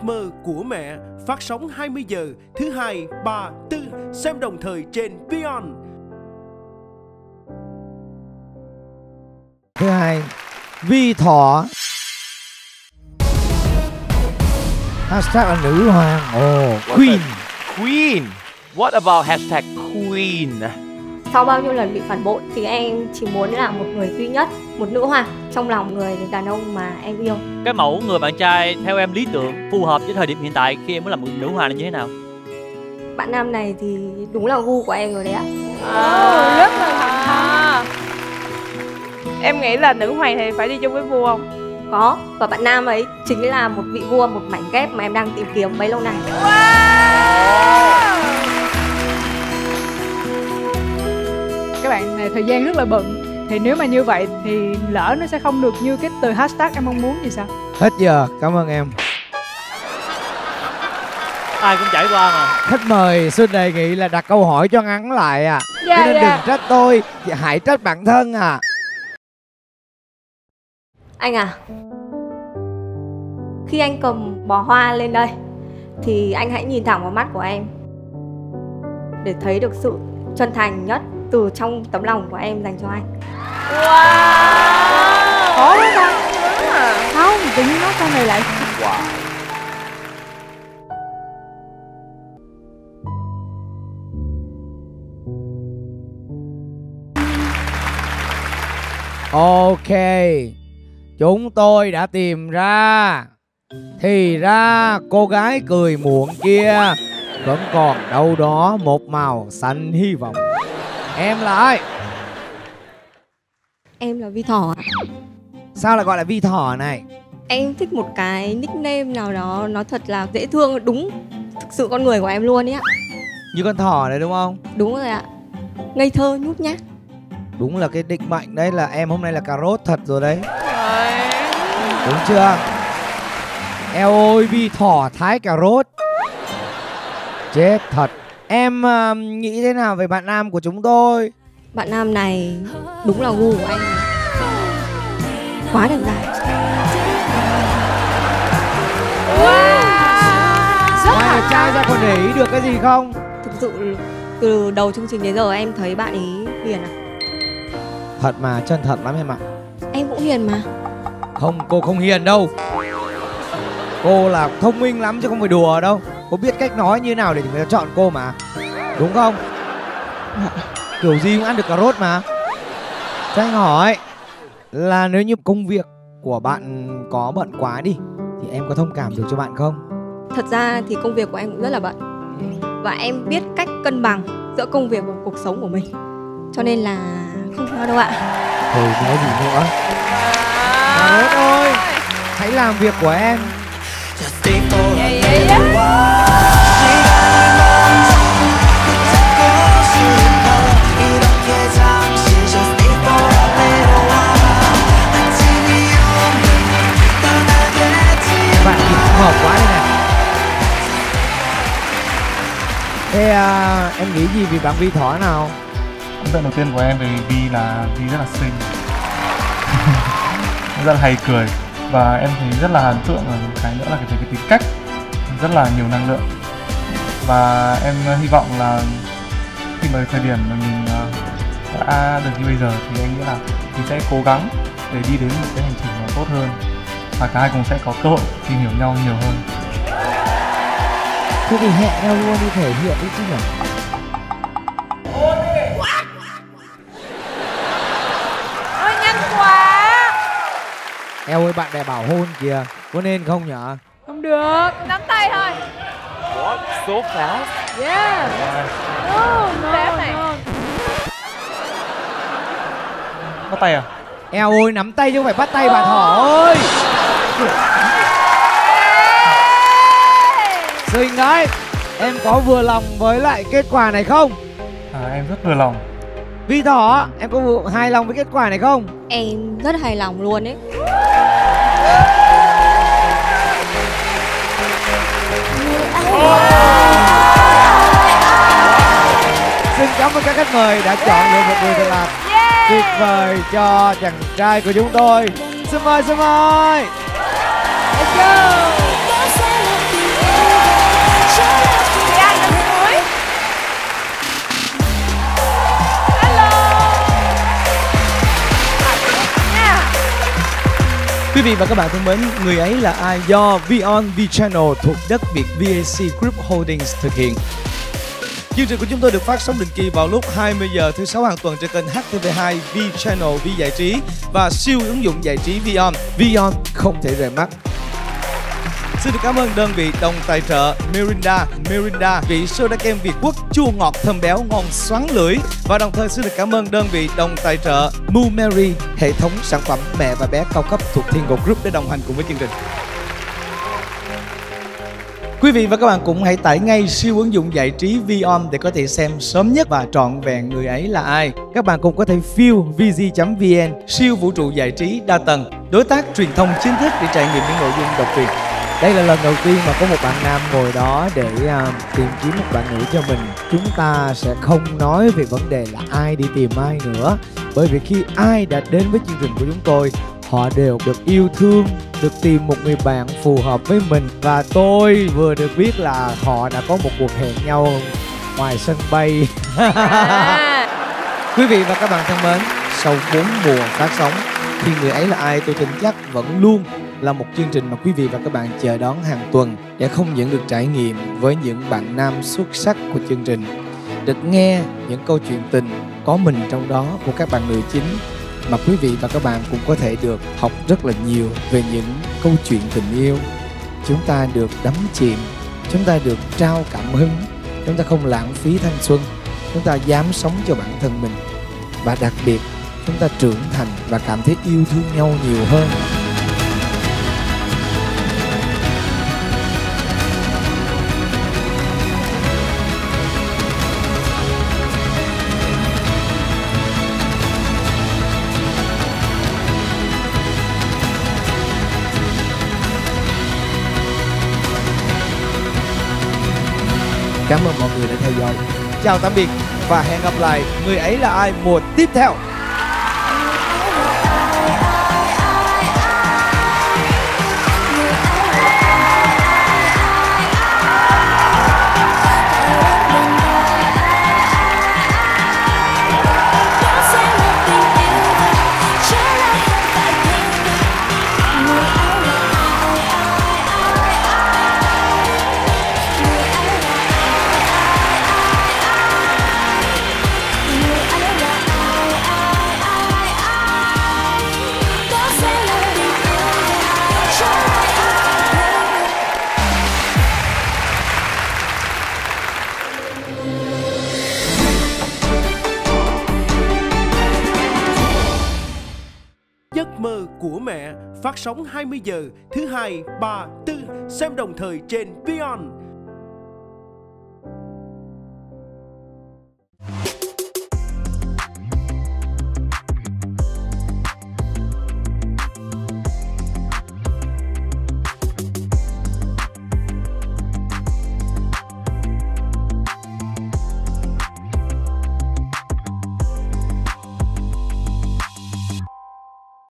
Giấc mơ của mẹ phát sóng 20 giờ thứ hai, ba, tư xem đồng thời trên Vion. Thứ hai, Vi Thọ. Hashtag là nữ hoàng. Ồ, oh, Queen. Queen. What about hashtag Queen? Sau bao nhiêu lần bị phản bội thì em chỉ muốn là một người duy nhất, một nữ hoàng trong lòng người đàn ông mà em yêu. Cái mẫu người bạn trai theo em lý tưởng phù hợp với thời điểm hiện tại khi em muốn làm một nữ hoàng là như thế nào? Bạn nam này thì đúng là gu của em rồi đấy ạ. À, rất là thẳng thắn. Em nghĩ là nữ hoàng thì phải đi chung với vua không? Có, và bạn nam ấy chính là một vị vua, một mảnh ghép mà em đang tìm kiếm bấy lâu nay. Wow! Các bạn này thời gian rất là bận thì nếu mà như vậy thì lỡ nó sẽ không được như cái từ hashtag em mong muốn thì sao Hết giờ, cảm ơn em. Ai cũng trải qua mà. Khách mời xin đề nghị là đặt câu hỏi cho ngắn lại à. Dạ, nên dạ. đừng trách tôi, hãy trách bản thân à. Anh à, khi anh cầm bó hoa lên đây thì anh hãy nhìn thẳng vào mắt của em để thấy được sự chân thành nhất từ trong tấm lòng của em dành cho anh. Wow! khó quá ta à. không tự nhiên nói câu này lại Ok, chúng tôi đã tìm ra Thì ra cô gái cười muộn kia Vẫn còn đâu đó một màu xanh hy vọng Em là ai? Em là Vi Thỏ ạ. Sao lại gọi là vi thỏ này? Em thích một cái nickname nào đó nó thật là dễ thương đúng thực sự con người của em luôn ấy ạ. Như con thỏ này đúng không? Đúng rồi ạ. Ngây thơ nhút nhát. Đúng là cái định mệnh đấy là em hôm nay là cà rốt thật rồi đấy. Đúng chưa? Eo ôi vi thỏ thái cà rốt Chết thật Em à, nghĩ thế nào về bạn nam của chúng tôi? Bạn nam này đúng là gu của anh. Quá đẹp trai. Ngoài đẹp trai ra còn để ý được cái gì không? Thực sự từ đầu chương trình đến giờ em thấy bạn ấy hiền à? Thật mà, chân thật lắm em ạ Em cũng hiền mà. Không, cô không hiền đâu Cô là thông minh lắm chứ không phải đùa đâu Cô biết cách nói như nào để người ta chọn cô mà Đúng không? Kiểu gì cũng ăn được cà rốt mà Cho anh hỏi Là nếu như công việc của bạn có bận quá đi Thì em có thông cảm được cho bạn không? Thật ra thì công việc của em cũng rất là bận. Và em biết cách cân bằng giữa công việc và cuộc sống của mình. Cho nên là không sao đâu ạ. Thôi nói gì nữa rốt ơi Hãy làm việc của em Yeah, yeah, yeah. Thế à, em nghĩ gì về bạn Vi Thỏ nào? ấn tượng đầu tiên của em về Vi là Vi rất là xinh. Rất là hay cười. Và em thấy rất là ấn tượng ở một cái nữa là cái, cái tính cách. Rất là nhiều năng lượng. Và em à, hy vọng là khi mà thời điểm mà mình à, đã được như bây giờ thì anh nghĩ là mình sẽ cố gắng để đi đến một cái hành trình nó tốt hơn. Và cả hai cùng sẽ có cơ hội tìm hiểu nhau nhiều hơn. Thế thì hẹn nhau luôn đi thể hiện đi chứ nhỉ? Ôi nhanh quá. Eo ơi bạn bè bảo hôn kìa Có nên không nhở? không được Nắm tay thôi. What? So fast? yeah no no Đẹp này. no bắt tay à Eo ơi nắm tay chứ không phải bắt tay bà Thỏ ơi Xinh đấy Em có vừa lòng với lại kết quả này không? à, em rất vừa lòng Vi Thỏ em có vừa hài lòng với kết quả này không? Em rất hài lòng luôn ấy. Xin cảm ơn các khách mời đã chọn lựa một người thật là tuyệt vời cho chàng trai của chúng tôi Xin mời, xin mời Let's go. Quý vị và các bạn thân mến, người ấy là ai do Vion V Channel thuộc đất Việt VAC Group Holdings thực hiện. Chương trình của chúng tôi được phát sóng định kỳ vào lúc 20 giờ thứ sáu hàng tuần trên kênh HTV2 V Channel V Giải trí và siêu ứng dụng giải trí Vion. Vion không thể rời mắt. Xin được cảm ơn đơn vị đồng tài trợ Mirinda, Mirinda, vị soda kem Việt Quốc chua ngọt thơm béo ngon xoắn lưỡi và đồng thời xin được cảm ơn đơn vị đồng tài trợ Moo Mary, hệ thống sản phẩm mẹ và bé cao cấp thuộc Thiên Ngộ Group để đồng hành cùng với chương trình. Quý vị và các bạn cũng hãy tải ngay siêu ứng dụng giải trí Vion để có thể xem sớm nhất và trọn vẹn người ấy là ai. Các bạn cũng có thể view vz.vn siêu vũ trụ giải trí đa tầng, đối tác truyền thông chính thức để trải nghiệm những nội dung độc quyền. Đây là lần đầu tiên mà có một bạn nam ngồi đó để uh, tìm kiếm một bạn nữ cho mình. Chúng ta sẽ không nói về vấn đề là ai đi tìm ai nữa. Bởi vì khi ai đã đến với chương trình của chúng tôi, họ đều được yêu thương, được tìm một người bạn phù hợp với mình. Và tôi vừa được biết là họ đã có một cuộc hẹn nhau ngoài sân bay. À, Quý vị và các bạn thân mến, sau 4 mùa phát sóng thì người ấy là ai tôi tin chắc vẫn luôn là một chương trình mà quý vị và các bạn chờ đón hàng tuần để không những được trải nghiệm với những bạn nam xuất sắc của chương trình. Được nghe những câu chuyện tình có mình trong đó của các bạn nữ chính mà quý vị và các bạn cũng có thể được học rất là nhiều về những câu chuyện tình yêu. Chúng ta được đắm chìm, chúng ta được trao cảm hứng, chúng ta không lãng phí thanh xuân, chúng ta dám sống cho bản thân mình. Và đặc biệt, chúng ta trưởng thành và cảm thấy yêu thương nhau nhiều hơn. Cảm ơn mọi người đã theo dõi. Chào tạm biệt và hẹn gặp lại người ấy là ai mùa tiếp theo. Giấc mơ của mẹ phát sóng 20 giờ thứ hai, ba, tư xem đồng thời trên Beyond